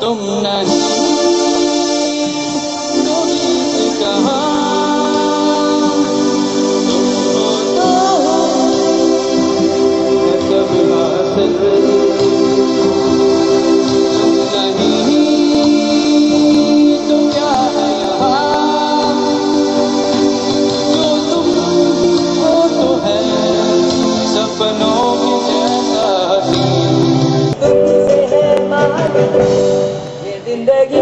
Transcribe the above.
تمنى जिंदगी